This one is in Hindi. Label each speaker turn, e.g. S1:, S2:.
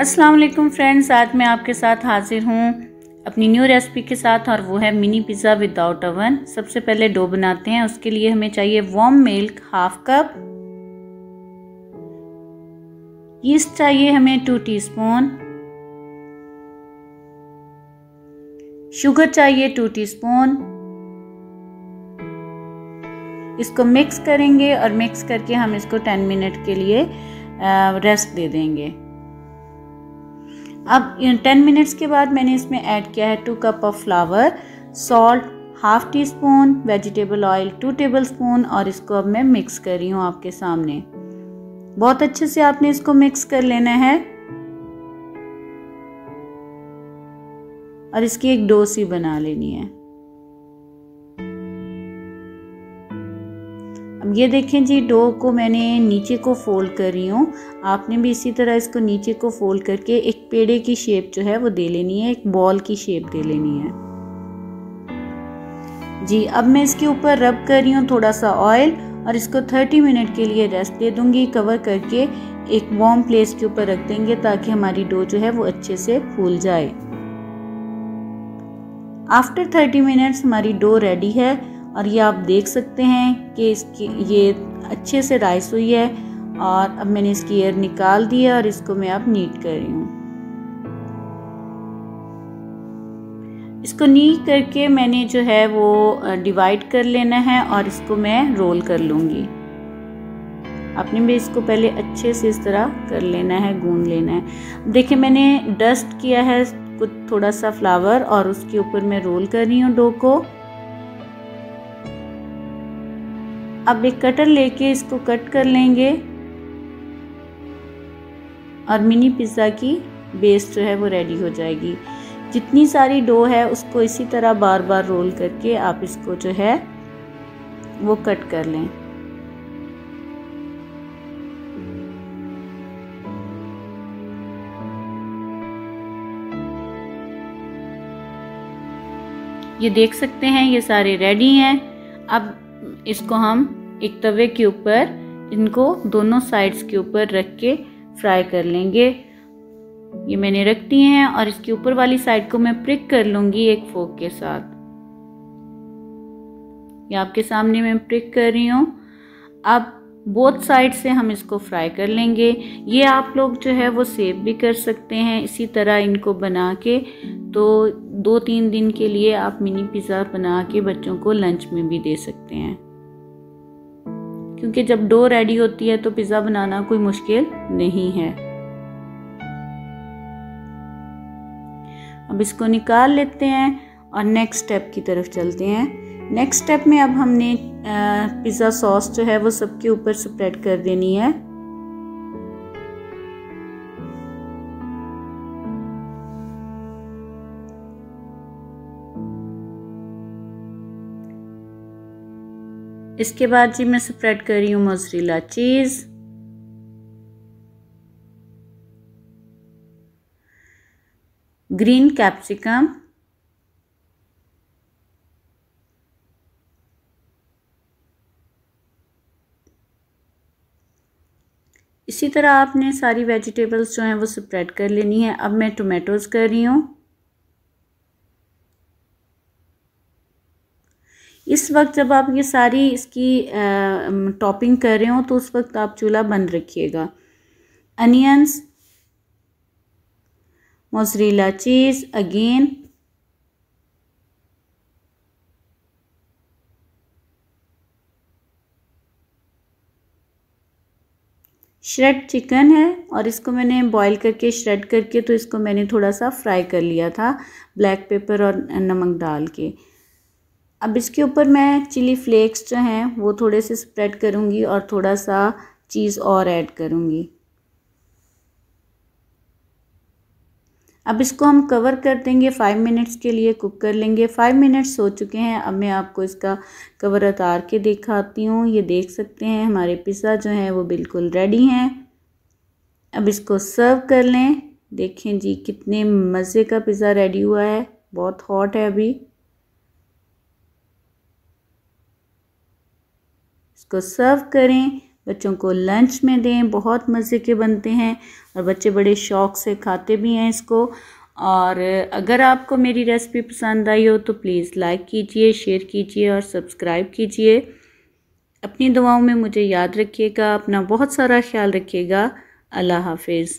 S1: अस्सलाम वालेकुम फ्रेंड्स, आज मैं आपके साथ हाजिर हूँ अपनी न्यू रेसिपी के साथ और वो है मिनी पिज़्ज़ा विदाउट अवन सबसे पहले डो बनाते हैं, उसके लिए हमें चाहिए warm milk half cup yeast चाहिए हमें टू टीस्पून शुगर चाहिए टू टीस्पून इसको मिक्स करेंगे और मिक्स करके हम इसको टेन मिनट के लिए रेस्ट दे देंगे। अब टेन मिनट्स के बाद मैंने इसमें ऐड किया है two cup of flour salt half teaspoon vegetable oil two tablespoon और इसको अब मैं मिक्स कर रही हूँ आपके सामने। बहुत अच्छे से आपने इसको मिक्स कर लेना है। और इसकी एक डोसी बना लेनी है। ये देखें जी, डो को मैंने नीचे को फोल्ड कर रही हूँ। आपने भी इसी तरह इसको नीचे को फोल्ड करके एक पेड़े की शेप जो है वो दे लेनी है, एक बॉल की शेप दे लेनी है। जी, अब मैं इसके ऊपर रब कर रही हूँ थोड़ा सा ऑयल और इसको 30 मिनट के लिए रेस्ट दे दूँगी, कवर करके एक वार्म प्लेस के ऊपर रख देंगे ताकि हमारी डो जो है वो अच्छे से फूल जाए। आफ्टर 30 मिनट्स हमारी डो रेडी है। और ये आप देख सकते हैं कि इसकी, ये अच्छे से राइस हुई है और अब मैंने इसकी एयर निकाल दी है और इसको मैं अब नीट कर रही हूँ। इसको नीट करके मैंने जो है वो डिवाइड कर लेना है और इसको मैं रोल कर लूँगी। आपने भी इसको पहले अच्छे से इस तरह कर लेना है, गूंद लेना है। देखिए, मैंने डस्ट किया है कुछ थोड़ा सा फ्लावर और उसके ऊपर मैं रोल कर रही हूँ डो को। अब एक कटर लेके इसको कट कर लेंगे। और मिनी पिज़्ज़ा की बेस जो है वो रेडी हो जाएगी। जितनी सारी डो है उसको इसी तरह बार बार रोल करके आप इसको जो है वो कट कर लें। ये देख सकते हैं, ये सारे रेडी हैं। अब इसको हम एक तवे के ऊपर इनको दोनों साइड्स के ऊपर रख के फ्राई कर लेंगे। ये मैंने रख दिए हैं और इसके ऊपर वाली साइड को मैं प्रिक कर लूँगी एक फोक के साथ। ये आपके सामने मैं प्रिक कर रही हूँ। अब बोथ साइड से हम इसको फ्राई कर लेंगे। ये आप लोग जो है वो सेव भी कर सकते हैं इसी तरह इनको बना के। तो दो तीन दिन के लिए आप मिनी पिज़्ज़ा बना के बच्चों को लंच में भी दे सकते हैं। क्योंकि जब डो रेडी होती है तो पिज़्ज़ा बनाना कोई मुश्किल नहीं है। अब इसको निकाल लेते हैं और नेक्स्ट स्टेप की तरफ़ चलते हैं। नेक्स्ट स्टेप में अब हमने पिज़्ज़ा सॉस जो है वो सबके ऊपर स्प्रेड कर देनी है। इसके बाद जी मैं स्प्रेड कर रही हूँ मोजरीला चीज़ ग्रीन कैप्सिकम इसी तरह आपने सारी वेजिटेबल्स जो हैं वो स्प्रेड कर लेनी है. अब मैं टोमेटोज़ कर रही हूँ. इस वक्त जब आप ये सारी इसकी टॉपिंग कर रहे हो तो उस वक्त आप चूल्हा बंद रखिएगा। Onions, mozzarella cheese, again. Shred chicken है और इसको मैंने बॉईल करके, श्रेड करके तो इसको मैंने थोड़ा सा फ्राई कर लिया था, ब्लैक पेपर और नमक डाल के। अब इसके ऊपर मैं चिली फ्लेक्स जो हैं, वो थोड़े से स्प्रेड करूँगी और थोड़ा सा चीज़ और ऐड करूँगी। अब इसको हम कवर कर देंगे फाइव मिनट्स के लिए कुक कर लेंगे। फाइव मिनट्स हो चुके हैं, अब मैं आपको इसका कवर उतार के दिखाती हूँ। ये देख सकते हैं, हमारे पिज़्ज़ा जो है, वो बिल्कुल रेडी हैं। अब इसको सर्व कर लें। देखें जी, कितने मज़े का पिज़्ज़ा रेडी हुआ है। बहुत हॉट है अभी। इसको सर्व करें, बच्चों को लंच में दें, बहुत मज़े के बनते हैं और बच्चे बड़े शौक़ से खाते भी हैं इसको। और अगर आपको मेरी रेसिपी पसंद आई हो तो प्लीज़ लाइक कीजिए शेयर कीजिए और सब्सक्राइब कीजिए। अपनी दुआओं में मुझे याद रखिएगा, अपना बहुत सारा ख्याल रखिएगा। अल्लाह हाफिज़।